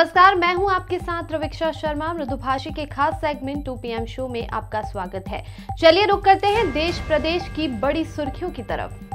नमस्कार, मैं हूँ आपके साथ रविक्षा शर्मा, मृदुभाषी के खास सेगमेंट 2 पीएम शो में आपका स्वागत है। चलिए रुक करते हैं देश प्रदेश की बड़ी सुर्खियों की तरफ़।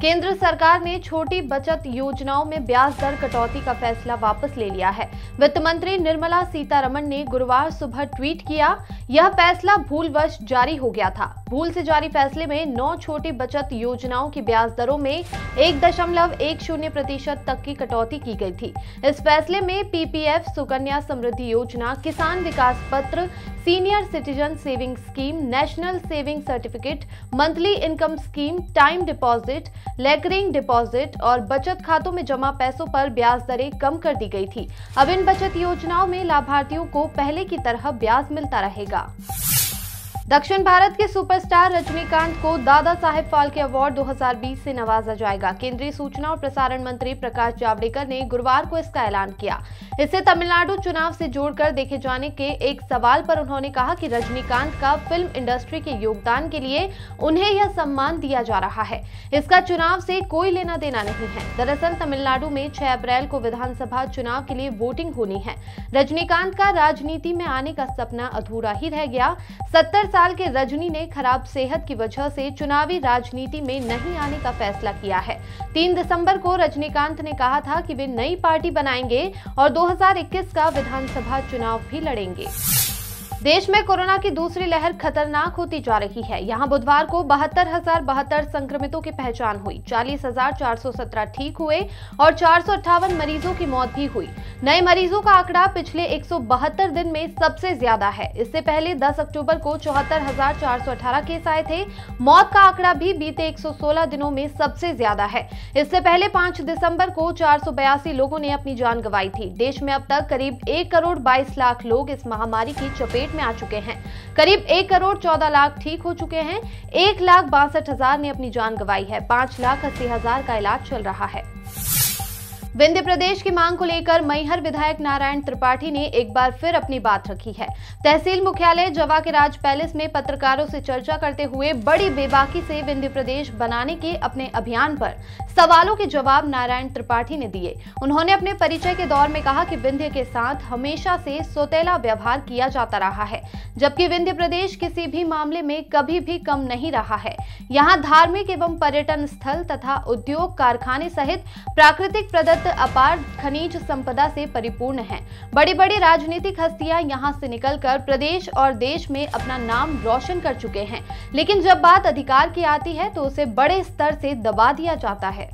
केंद्र सरकार ने छोटी बचत योजनाओं में ब्याज दर कटौती का फैसला वापस ले लिया है। वित्त मंत्री निर्मला सीतारमण ने गुरुवार सुबह ट्वीट किया, यह फैसला भूलवश जारी हो गया था। भूल से जारी फैसले में नौ छोटी बचत योजनाओं की ब्याज दरों में एक दशमलव एक शून्य प्रतिशत तक की कटौती की गई थी। इस फैसले में पीपीएफ सुकन्या समृद्धि योजना, Kisan Vikas Patra, senior citizen saving scheme, national saving certificate, monthly income scheme, time deposit recurring deposit और बचत खातों में जमा पैसों पर ब्याज दरें कम कर दी गई थी। अब इन बचत योजनाओं में लाभार्थियों को पहले की तरह ब्याज मिलता रहेगा। दक्षिण भारत के सुपरस्टार रजनीकांत को दादा साहेब फाल्के अवार्ड 2020 से नवाजा जाएगा। केंद्रीय सूचना और प्रसारण मंत्री प्रकाश जावड़ेकर ने गुरुवार को इसका ऐलान किया। इसे तमिलनाडु चुनाव से जोड़कर देखे जाने के एक सवाल पर उन्होंने कहा कि रजनीकांत का फ़िल्म इंडस्ट्री के योगदान के लिए उन्हें यह सम्मान दिया जा रहा है। इसका चुनाव से कोई लेना देना नहीं है। दरअसल, तमिलनाडु में छह अप्रैल को विधानसभा चुनाव के लिए वोटिंग होनी है। रजनीकांत का राजनीति में आने का सपना अधूरा ही रह गया। सत्तर साल के रजनी ने खराब सेहत की वजह से चुनावी राजनीति में नहीं आने का फैसला किया है। तीन दिसंबर को रजनीकांत ने कहा था कि वे नई पार्टी बनाएँगे और 2021 का विधानसभा चुनाव भी लड़ेंगे। देश में कोरोना की दूसरी लहर खतरनाक होती जा रही है। यहाँ बुधवार को बहत्तर हज़ार बहत्तर संक्रमितों की पहचान हुई। चालीस हज़ार चार सौ सत्रह ठीक हुए और चार सौ अट्ठावन मरीजों की मौत भी हुई। नए मरीजों का आंकड़ा पिछले एक सौ बहत्तर दिन में सबसे ज़्यादा है। इससे पहले 10 अक्टूबर को चौहत्तर हज़ार चार सौ अठारह केस आए थे। मौत का आंकड़ा भी बीते एक सौ सोलह दिनों में सबसे ज़्यादा है। इससे पहले पाँच दिसंबर को चार सौ बयासी लोगों ने अपनी जान गंवाई थी। देश में अब तक करीब एक करोड़ बाईस लाख लोग इस महामारी की चपेट में आ चुके हैं। करीब एक करोड़ चौदह लाख ठीक हो चुके हैं। एक लाख बासठ हज़ार ने अपनी जान गंवाई है। पाँच लाख अस्सी हज़ार का इलाज चल रहा है। विंध्य प्रदेश की मांग को लेकर मैहर विधायक नारायण त्रिपाठी ने एक बार फिर अपनी बात रखी है। तहसील मुख्यालय जवा के राज पैलेस में पत्रकारों से चर्चा करते हुए बड़ी बेबाकी से विंध्य प्रदेश बनाने के अपने अभियान पर सवालों के जवाब नारायण त्रिपाठी ने दिए। उन्होंने अपने परिचय के दौर में कहा कि विंध्य के साथ हमेशा से सोतेला व्यवहार किया जाता रहा है, जबकि विंध्य प्रदेश किसी भी मामले में कभी भी कम नहीं रहा है। यहाँ धार्मिक एवं पर्यटन स्थल तथा उद्योग कारखाने सहित प्राकृतिक प्रदत्त अपार खनिज संपदा से परिपूर्ण है। बड़ी बड़ी राजनीतिक हस्तियाँ यहाँ से निकलकर प्रदेश और देश में अपना नाम रोशन कर चुके हैं। लेकिन जब बात अधिकार की आती है तो उसे बड़े स्तर से दबा दिया जाता है।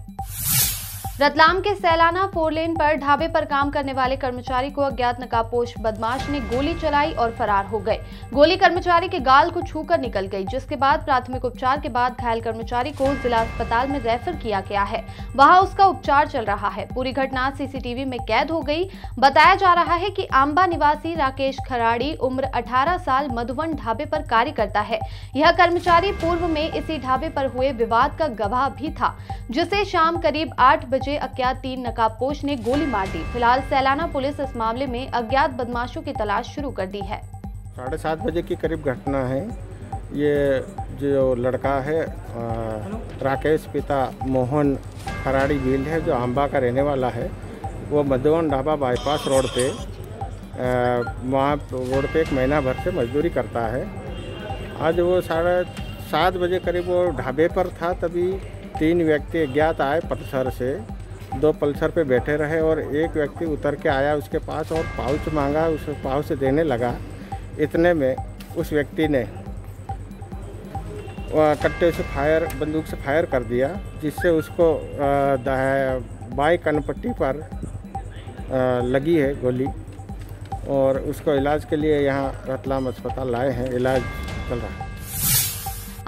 रतलाम के सैलाना फोर लेन पर ढाबे पर काम करने वाले कर्मचारी को अज्ञात नकाबपोश बदमाश ने गोली चलाई और फरार हो गए। गोली कर्मचारी के गाल को छूकर निकल गई, जिसके बाद प्राथमिक उपचार के बाद घायल कर्मचारी को जिला अस्पताल में रेफर किया गया है। वहाँ उसका उपचार चल रहा है। पूरी घटना सीसीटीवी में कैद हो गई। बताया जा रहा है की आंबा निवासी राकेश खराड़ी उम्र अठारह साल मधुवन ढाबे पर कार्य करता है। यह कर्मचारी पूर्व में इसी ढाबे पर हुए विवाद का गवाह भी था, जिसे शाम करीब आठ बजे बजे अज्ञात तीन नकाबपोश ने गोली मार दी। फ़िलहाल सैलाना पुलिस इस मामले में अज्ञात बदमाशों की तलाश शुरू कर दी है। साढ़े सात बजे की करीब घटना है। ये जो लड़का है राकेश पिता मोहन खराड़ी भील है, जो आंबा का रहने वाला है, वो मधुवन ढाबा बाईपास रोड पे वहाँ रोड पे एक महीना भर से मजदूरी करता है। आज वो साढ़े सात बजे करीब वो ढाबे पर था, तभी तीन व्यक्ति अज्ञात आए पल्सर से। दो पल्सर पे बैठे रहे और एक व्यक्ति उतर के आया उसके पास और पाउच मांगा, उस पाउच देने लगा। इतने में उस व्यक्ति ने कट्टे से फायर, बंदूक से फायर कर दिया, जिससे उसको बाई कनपट्टी पर लगी है गोली और उसको इलाज के लिए यहाँ रतलाम अस्पताल लाए हैं। इलाज चल रहा है।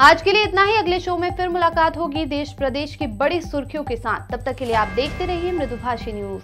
आज के लिए इतना ही। अगले शो में फिर मुलाकात होगी देश प्रदेश की बड़ी सुर्खियों के साथ। तब तक के लिए आप देखते रहिए मृदुभाषी न्यूज़।